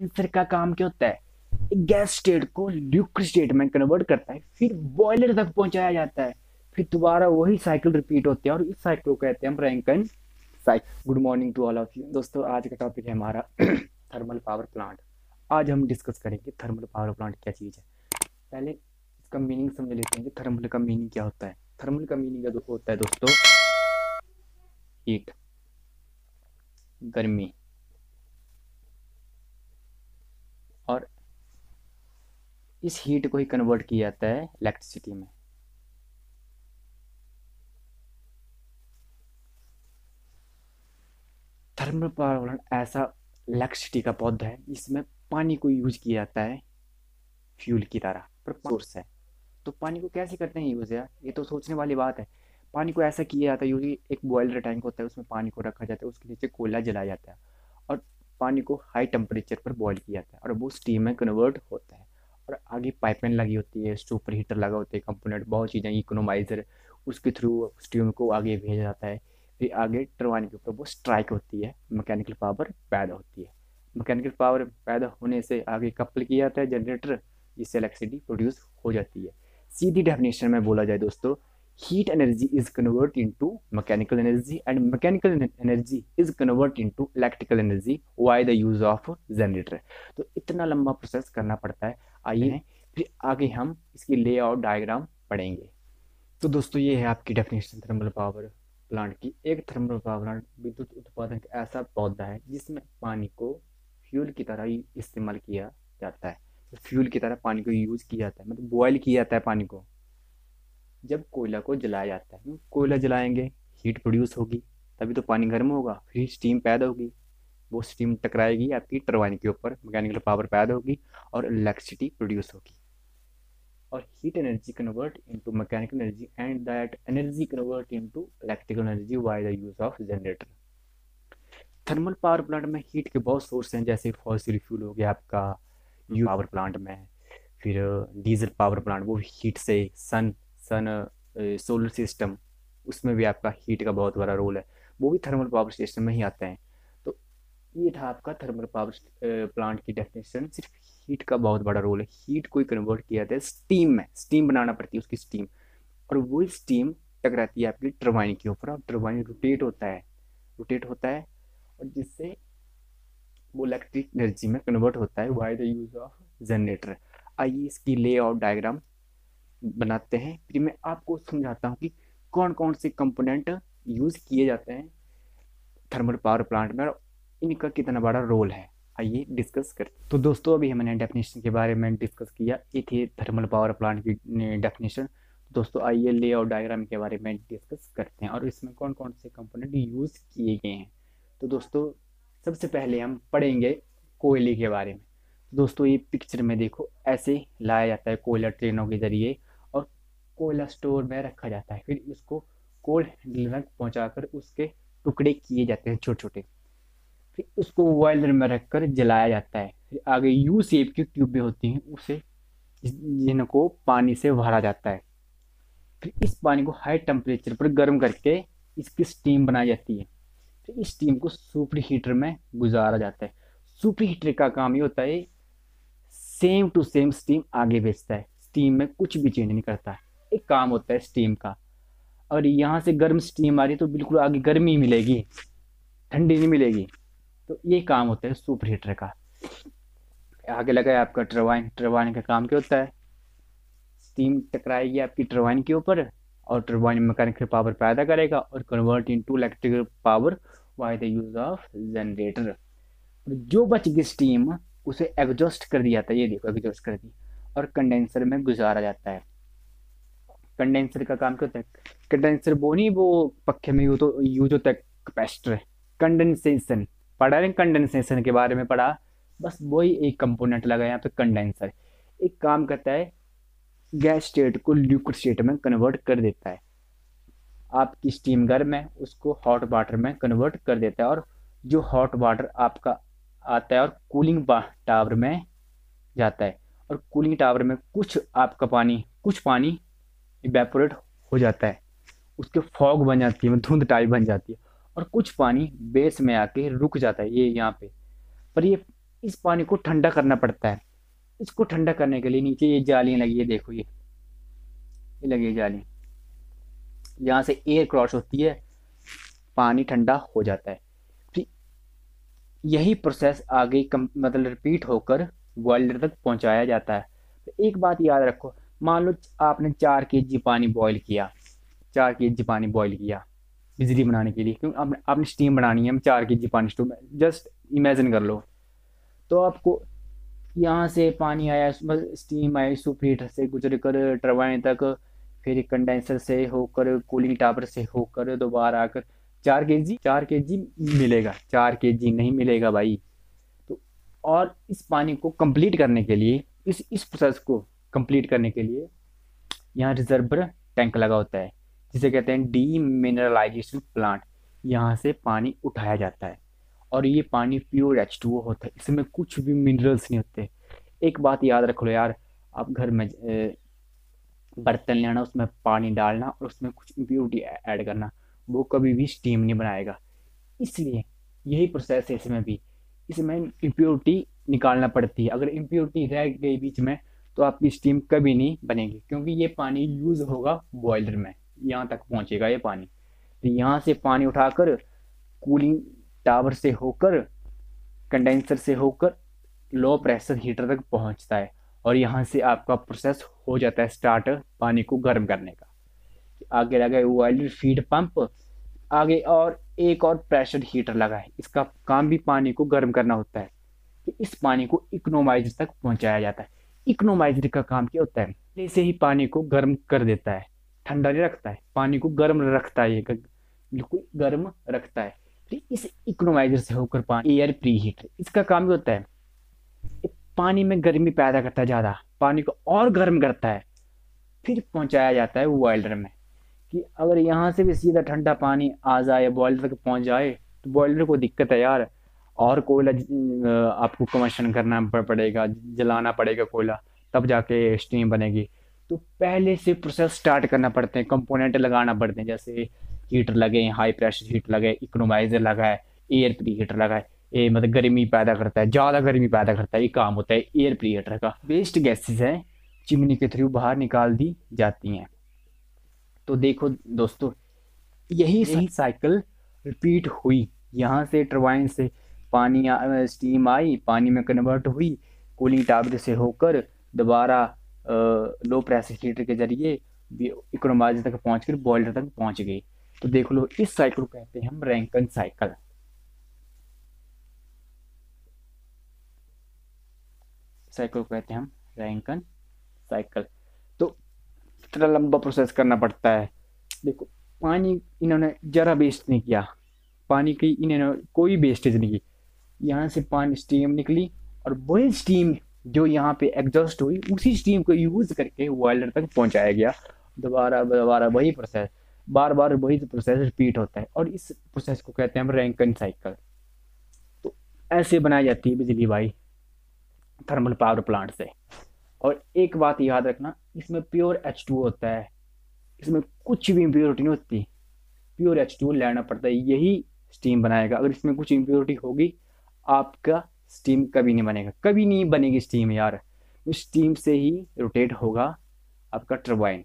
Condenser का काम क्या होता है? गैस स्टेट को लिक्विड स्टेट में कन्वर्ट करता है, फिर बॉयलर तक पहुँचाया जाता है। फिर दोबारा वही साइकिल रिपीट होती है और इस साइकिल को कहते हैं हम Rankine cycle good morning to all of you दोस्तों, आज का टॉपिक है हमारा थर्मल पावर प्लांट आज हम डिस्कस करेंगे थर्मल पावर प्लांट क्या चीज़ है। पहले इसका मीनिंग समझ लेते हैं कि थर्मल का मीनिंग क्या होता है। थर्मल का मीनिंग होता है दोस्तों? हीट गर्मी और इस हीट को ही कन्वर्ट किया जाता है इलेक्ट्रिसिटी में। थर्मल पावर प्लांट ऐसा इलेक्ट्रिसिटी का पौधा है, जिसमें पानी को यूज़ किया जाता है फ्यूल की तरह, पर सोर्स है। तो पानी को कैसे करते हैं यूज़ यार? ये तो सोचने वाली बात है। पानी को ऐसा किया जाता है यूजली एक बॉयलर टैंक होता है, उसमें पानी को रखा जाता है, उसके नीचे कोयला जलाया जाता है, और पानी को हाई टेम्परेचर पर बॉयल किया जाता है, और वो स्टीम में कन्वर्ट होता है। और आगे पाइपलाइन लगी होती है, सुपर हीटर लगा होता है, कंपोनेंट, बहुत चीज़ें इकोनोमाइज़र उसके थ्रू स्टीम को आगे भेजा जाता है। फिर आगे टरबाइन के ऊपर वो स्ट्राइक होती है मैकेनिकल पावर पैदा होती है। मैकेनिकल पावर पैदा होने से आगे कपल किया जाता है जनरेटर जिससे इलेक्ट्रिसिटी प्रोड्यूस हो जाती है। सीधी डेफिनेशन में बोला जाए दोस्तों, heat energy is converted into mechanical energy and mechanical energy is converted into electrical energy by the use of generator तो इतना लंबा प्रोसेस करना पड़ता है। आइए फिर आगे हम इसकी लेआउट डायग्राम पढ़ेंगे। तो दोस्तों ये है आपकी डेफिनेशन थर्मल पावर प्लांट की। एक थर्मल पावर प्लांट विद्युत उत्पादन का ऐसा पौधा है जिसमें पानी को फ्यूल की तरह ही इस्तेमाल किया जाता है। तो फ्यूल की तरह पानी को यूज़ किया जाता है मतलब बॉयल किया जाता है पानी को। जब कोयला को जलाया जाता है कोयला जलाएँगे हीट प्रोड्यूस होगी तभी तो पानी गर्म होगा फिर स्टीम पैदा होगी। वो स्टीम टकराएगी आपकी टरबाइन के ऊपर मैकेनिकल पावर पैदा होगी और इलेक्ट्रिसिटी प्रोड्यूस होगी। और heat energy convert into mechanical energy and that energy convert into electrical energy by the use of generator thermal power plant में हीट के बहुत सोर्स हैं जैसे फॉसिल फ्यूल हो गया आपका यू पावर प्लांट में फिर डीजल पावर प्लांट वो हीट से सन सन सोलर सिस्टम उसमें भी आपका हीट का बहुत बड़ा रोल है। वो भी थर्मल पावर स्टेशन में ही आते हैं। ये था आपका थर्मल पावर प्लांट की डेफिनेशन सिर्फ़ हीट का बहुत बड़ा रोल है। हीट को कन्वर्ट किया जाता है स्टीम में। स्टीम बनाना पड़ती है उसकी स्टीम और वही स्टीम टकराती है आपकी टर्बाइन के ऊपर। और टर्बाइन रोटेट होता है। रोटेट होता है और जिससे वो इलेक्ट्रिक एनर्जी में कन्वर्ट होता है by the use of generator आइए इसकी लेआउट डायग्राम बनाते हैं। फिर मैं आपको समझाता हूँ कि कौन कौन से कंपोनेंट यूज़ किए जाते हैं थर्मल पावर प्लांट में। और इनका कितना बड़ा रोल है? आइए डिस्कस करते तो दोस्तों, अभी हमने डेफिनेशन के बारे में डिस्कस किया, ये थी थर्मल पावर प्लांट की डेफिनेशन दोस्तों, आइए ले और डायग्राम के बारे में डिस्कस करते हैं और इसमें कौन कौन से कंपोनेंट यूज़ किए गए हैं। तो दोस्तों, सबसे पहले हम पढ़ेंगे कोयले के बारे में। तो दोस्तों, ये पिक्चर में देखो, ऐसे लाया जाता है कोयला ट्रेनों के ज़रिए और कोयला स्टोर में रखा जाता है। फिर उसको कोल्ड हैंडल तक पहुँचा उसके टुकड़े किए जाते हैं छोटे छोटे फिर उसको बॉयलर में रख कर जलाया जाता है। फिर आगे यू सेप की ट्यूबें होती हैं, उसे जिनको पानी से भरा जाता है। फिर इस पानी को हाई टेम्परेचर पर गर्म करके इसकी स्टीम बनाई जाती है। फिर इस स्टीम को सुपर हीटर में गुजारा जाता है। सुपर हीटर का काम ये होता है सेम टू सेम स्टीम आगे बेचता है। स्टीम में कुछ भी चेंज नहीं करता। है एक काम होता है स्टीम का। और यहाँ से गर्म स्टीम आ रही है तो बिल्कुल आगे गर्मी मिलेगी, ठंडी नहीं मिलेगी। तो ये काम होता है सुपर हीटर का। आगे लगा है आपका टरबाइन टरबाइन का काम क्या होता है? स्टीम टकराएगी आपकी टरबाइन के ऊपर और टरबाइन मैकेनिकल पावर पैदा करेगा और convert into electrical power by the use of generator जो बच गई स्टीम उसे एग्जॉस्ट कर दिया जाता है। ये देखो एग्जॉस्ट कर दी। और कंडेंसर में गुजारा जाता है। कंडेंसर का काम क्या होता है? कंडेंसर वो नहीं, वो पक्के में यूज़ यूज़ होता है कैपेसिटर कंडेंसेशन पढ़ा रहे कंडेंसेशन के बारे में पढ़ा, बस वही एक कंपोनेंट लगा यहाँ पे कंडेंसर एक काम करता है गैस स्टेट को लिक्विड स्टेट में कन्वर्ट कर देता है। आपकी स्टीम गर्म है उसको हॉट वाटर में कन्वर्ट कर देता है और जो हॉट वाटर आपका आता है और कूलिंग टावर में जाता है। और कूलिंग टावर में कुछ आपका पानी, कुछ पानी इवेपोरेट हो जाता है। उसके फॉग बन जाती है, धुंध टाइप बन जाती है। और कुछ पानी बेस में आके रुक जाता है, ये यहाँ पे। पर ये, इस पानी को ठंडा करना पड़ता है। इसको ठंडा करने के लिए नीचे ये जालियाँ लगी है देखो ये। ये लगी है जाली। यहाँ से एयर क्रॉस होती है, पानी ठंडा हो जाता है। यही प्रोसेस आगे कम मतलब रिपीट होकर बॉयलर तक पहुँचाया जाता है। एक बात याद रखो, मान लो आपने चार के जी पानी बॉयल किया, चार के जी पानी बॉयल किया। बिजली बनाने के लिए क्योंकि आपने आपने स्टीम बनानी है चार के जी पानी स्टोव में जस्ट इमेजिन कर लो। तो आपको यहाँ से पानी आया, बस स्टीम आया सुपर हीटर से गुजर कर, टरबाइन तक, फिर कंडेंसर से होकर कूलिंग टावर से होकर, दोबारा आकर, चार के जी चार के जी मिलेगा, चार के जी नहीं मिलेगा भाई। तो और इस पानी को कंप्लीट करने के लिए, इस इस प्रोसेस को कंप्लीट करने के लिए, यहाँ रिजर्वर टैंक लगा होता है। जिसे कहते हैं डी मिनरलाइजेशन प्लांट यहाँ से पानी उठाया जाता है। और ये पानी प्योर एच टू ओ होता है। इसमें कुछ भी मिनरल्स नहीं होते। एक बात याद रख लो यार, आप घर में बर्तन लेना, उसमें पानी डालना और उसमें कुछ इम्प्योरिटी ऐड करना, वो कभी भी स्टीम नहीं बनाएगा। इसलिए यही प्रोसेस है इसमें भी। इसमें इम्प्योरिटी निकालना पड़ती है। अगर इम्प्योरिटी रह गई बीच में तो आपकी स्टीम कभी नहीं बनेगी, क्योंकि ये पानी यूज़ होगा बॉयलर में। यहाँ तक पहुँचेगा ये पानी। तो यहाँ से पानी उठाकर कूलिंग टावर से होकर कंडेंसर से होकर लो प्रेशर हीटर तक पहुँचता है और यहाँ से आपका प्रोसेस हो जाता है स्टार्ट पानी को गर्म करने का। आगे लगा है फ़ीड पंप आगे और एक और प्रेशर हीटर लगा है। इसका काम भी पानी को गर्म करना होता है। तो इस पानी को इकोनोमाइजर तक पहुँचाया जाता है। इकोनोमाइजर का काम क्या होता है? पहले से ही पानी को गर्म कर देता है ठंडा नहीं रखता है, पानी को गर्म रखता है बिल्कुल गर्म रखता है। इस इकोनोमाइजर से होकर पानी एयर प्री हीटर इसका काम क्या होता है पानी में गर्मी पैदा करता है ज़्यादा, पानी को और गर्म करता है, फिर पहुँचाया जाता है बॉयलर में, कि अगर यहाँ से भी सीधा ठंडा पानी आ जाए बॉयलर तक पहुँच जाए तो बॉयलर को दिक्कत है यार, और कोयला आपको कमर्शन करना पड़ेगा, जलाना पड़ेगा कोयला, तब जाके स्टीम बनेगी। तो पहले से प्रोसेस स्टार्ट करना पड़ते हैं कंपोनेंट लगाना पड़ते हैं जैसे हीटर लगे हाई प्रेशर हीटर लगे इकोनोमाइजर लगा है एयर प्री हीटर लगा है ये मतलब गर्मी पैदा करता है ज़्यादा गर्मी पैदा करता है ये काम होता है एयर प्रीहेटर का। वेस्ट गैसेस है चिमनी के थ्रू बाहर निकाल दी जाती हैं। तो देखो दोस्तों यही सही साइकिल रिपीट हुई। यहाँ से टरबाइन से पानी स्टीम आई पानी में कन्वर्ट हुई कूलिंग टावर से होकर दोबारा लो प्रेशर हीटर के ज़रिए इकोनोमाइजर तक पहुँच कर बॉयलर तक पहुँच गई। तो देख लो, इस साइकिल को कहते हैं हम रैंकन साइकिल साइकिल को कहते हैं हम रैंकन साइकिल तो इतना लंबा प्रोसेस करना पड़ता है? देखो, पानी इन्होंने ज़रा वेस्ट नहीं किया। पानी की इन्होंने कोई वेस्टेज नहीं की। यहाँ से पानी स्टीम निकली और वही स्टीम जो यहाँ पे एग्जॉस्ट हुई, उसी स्टीम को यूज़ करके बॉयलर तक पहुँचाया गया। दोबारा दोबारा वही प्रोसेस बार बार वही प्रोसेस रिपीट होता है और इस प्रोसेस को कहते हैं हम रैंकन साइकिल तो ऐसे बनाई जाती है बिजली भाई थर्मल पावर प्लांट से। और एक बात याद रखना, इसमें प्योर एच टू होता है। इसमें कुछ भी इम्प्योरिटी नहीं होती। प्योर एच टू लेना पड़ता है, यही स्टीम बनाएगा। अगर इसमें कुछ इम्प्योरिटी होगी, आपका स्टीम कभी नहीं बनेगा। कभी नहीं बनेगी स्टीम यार। स्टीम से ही रोटेट होगा आपका टर्बाइन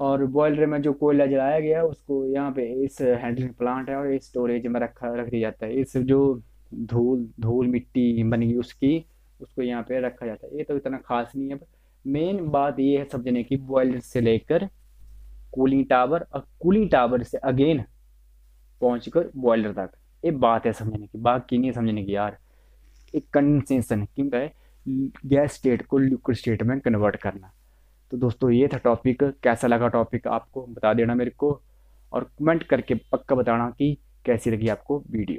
और बॉयलर में जो कोयला जलाया गया, उसको यहाँ पे इस हैंडलिंग प्लांट है और इस स्टोरेज में रखा, रख दिया जाता है। इस जो धूल धूल मिट्टी बनेगी उसकी, उसको यहाँ पे रखा जाता है। ये तो इतना खास नहीं है। मेन बात ये है समझने की बॉयलर से लेकर कूलिंग टावर और कूलिंग टावर से अगेन पहुंचकर बॉयलर तक। ये बात है समझने की, बात की नहीं समझने की यार। एक कंडेंसेशन क्योंकि है गैस स्टेट को लिक्विड स्टेट में कन्वर्ट करना। तो दोस्तों, ये था टॉपिक कैसा लगा टॉपिक आपको? बता देना मेरे को और कमेंट करके पक्का बताना कि कैसी लगी आपको वीडियो